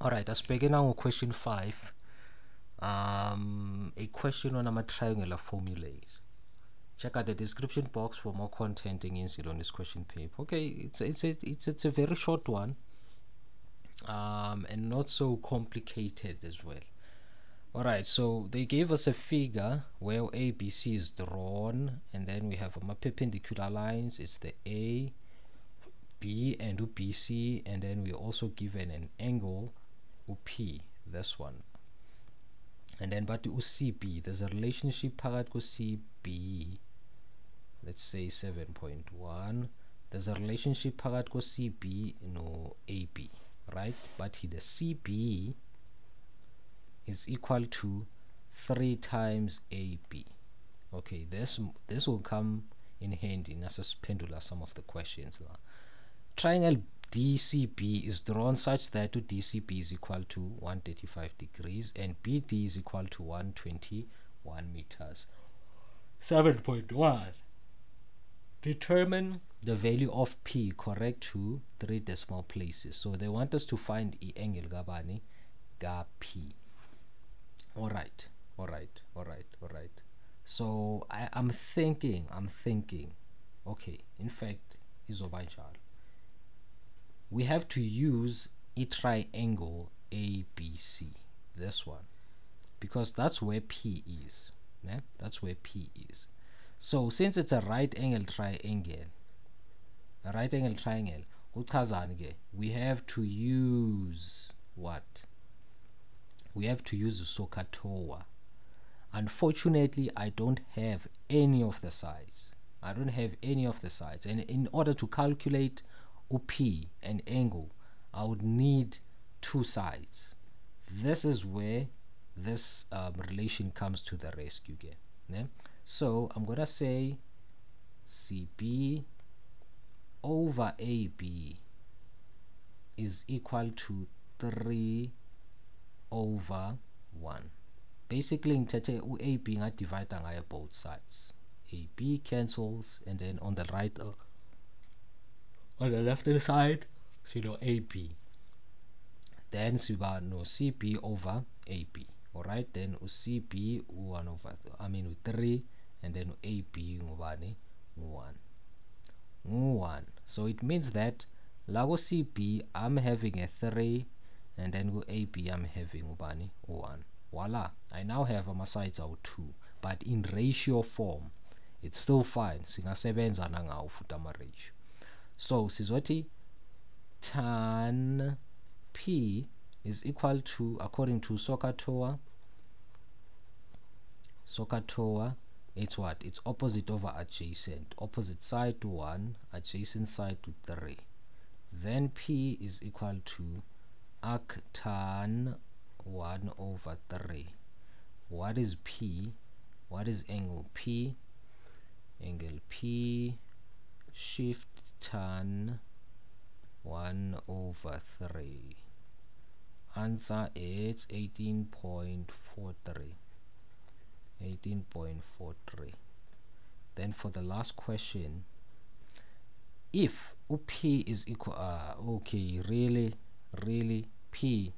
Alright, asibheke with question 5. Um, a question on our triangular formulas. Check out the description box for more content against on this question paper. Okay, it's it's a, it's it's a very short one. Um, and not so complicated as well. Alright, so they gave us a figure where ABC is drawn, and then we have my perpendicular lines. It's the A, B, and BC, and then we're also given an angle P, this one. And then but CB, there's a relationship phakathi CB. Let's say 7.1. There's a relationship phakathi CB no AB, right? But the CB is equal to 3 times AB. Okay, this this will come in handy as a pendula some of the questions. Triangle DCB is drawn such that DCB is equal to 135 degrees and BD is equal to 121 meters. 7.1 Determine the value of P correct to three decimal places. So they want us to find the angle gabani ga P. Alright, alright, alright, alright. So I, I'm thinking, I'm thinking, okay, in fact, njalo we have to use a triangle ABC this one because that's where P is né? that's where P is. So since it's a right angle triangle a right angle triangle we have to use what? We have to use SOHCAHTOA unfortunately I don't have any of the sides I don't have any of the sides and in order to calculate P and angle, I would need two sides. This is where this um, relation comes to the rescue again. Yeah? So I'm gonna say CB over AB is equal to 3 over 1. Basically ngithethe u-AB divide ngayo both sides. AB cancels and then on the right uh, on the left hand side know AP then siba no CP over AP alright then CP 1 over I mean 3 and then AB ngubani 1 1 so it means that lago CP I'm having a 3 and then go AP I'm having ubani 1 voila I now have my sides are 2 but in ratio form it's still fine. Singasebenza nangawo futhi ama ratio so sizothi tan p is equal to according to SOHCAHTOA SOHCAHTOA it's what? It's opposite over adjacent. Opposite side to 1 adjacent side to 3 then p is equal to arctan 1 over 3 what is p? What is angle p? Angle p shift tan 1 over 3 answer is 18.43 18.43 then for the last question if p is equal uh, okay really really p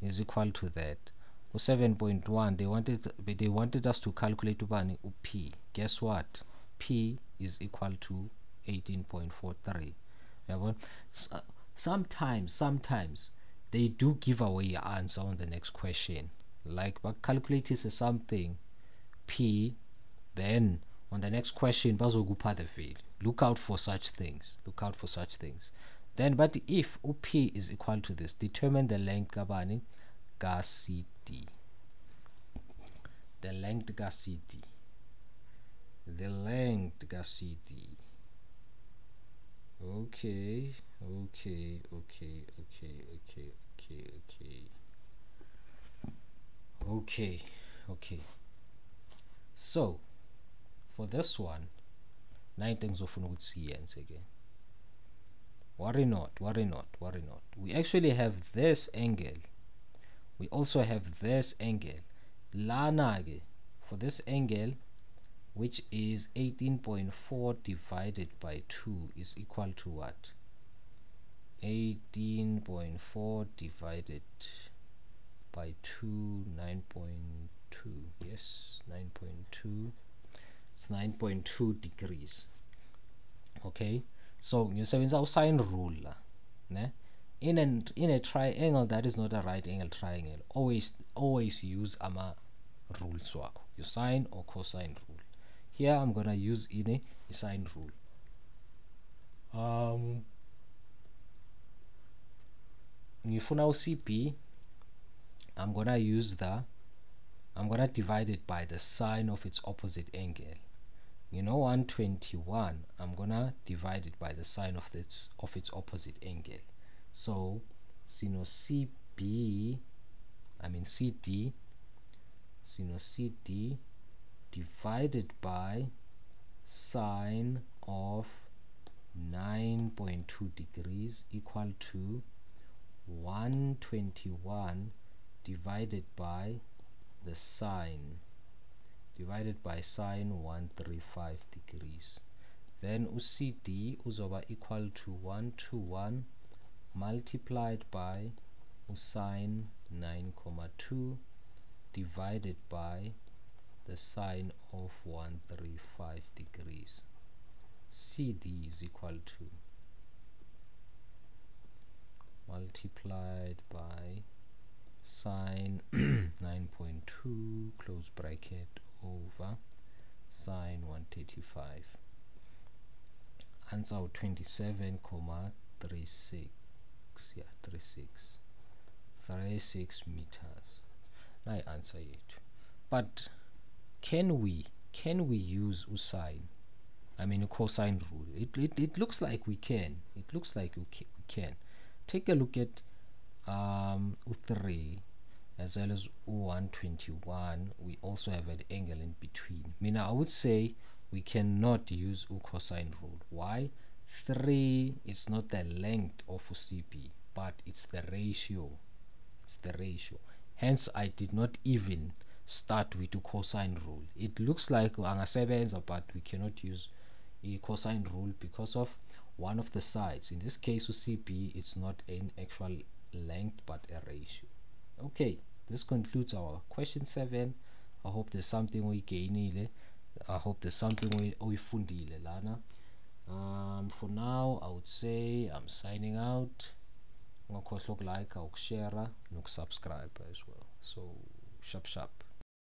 is equal to that 7.1 they wanted they wanted us to calculate ubani p. Guess what? P is equal to 18.43 yabona sometimes sometimes they do give away your answer on the next question. Like but calculate this something p then on the next question the value. Look out for such things. Look out for such things. Then but if p is equal to this determine the length kabani ka cd the length ka cd the length ka cd Okay, okay, okay, okay, okay, okay, okay. Okay, okay. So, for this one, nine things of note C ends again. Worry not, worry not, worry not. We actually have this angle. We also have this angle. Lanage. For this angle, which is 18.4 divided by 2 is equal to what? 18.4 divided by 2 9.2 yes 9.2 it's 9.2 degrees. Okay? So ngiyosebenzisa usine rule la ne? In an in a triangle that is not a right angle triangle. Always always use ama rules wakho. Your sine or cosine rule here i'm gonna use in a, a sine rule. Um ngifuna uCB I'm gonna use the I'm gonna divide it by the sine of its opposite angle. You know 121 I'm gonna divide it by the sine of its of its opposite angle. So sino CB I mean CD sino CD divided by sine of 9.2 degrees equal to 121 divided by the sine divided by sine 135 degrees. Then uCD uzoba equal to 121 multiplied by sine 9,2 divided by the sine of 135 degrees. CD is equal to multiplied by sine 9.2 close bracket over sine 135 answer 27,36 yeah 36 36 meters. I answer it. But can we can we use usine I mean a cosine rule. It, it, it looks like we can. It looks like we can. Take a look at um, 3 as well as 121 we also have an angle in between. I mean I would say we cannot use u cosine rule. Why? 3 is not the length of CB but it's the ratio. It's the ratio. Hence I did not even start with the cosine rule. It looks like angasebenza but we cannot use a cosine rule because of one of the sides. In this case CB it's not an actual length but a ratio. Okay this concludes our question 7 i hope there's something we gainile. I hope there's something oyifundile lana. Um for now i would say i'm signing out. Ungakhohlwa ukulike ukushare nokusubscribe as well. So sharp sharp